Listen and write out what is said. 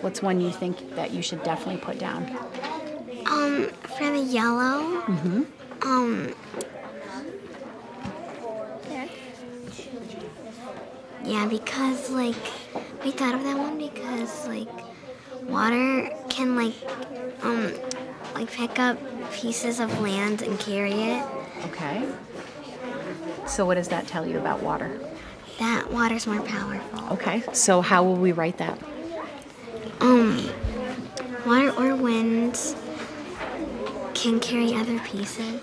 What's one you think that you should definitely put down? Um, for the yellow, Mhm. um, yeah, because like we thought of that one because like water can like um like pick up pieces of land and carry it. Okay. So, what does that tell you about water? That water's more powerful. Okay. So, how will we write that? Um, water or wind can carry other pieces.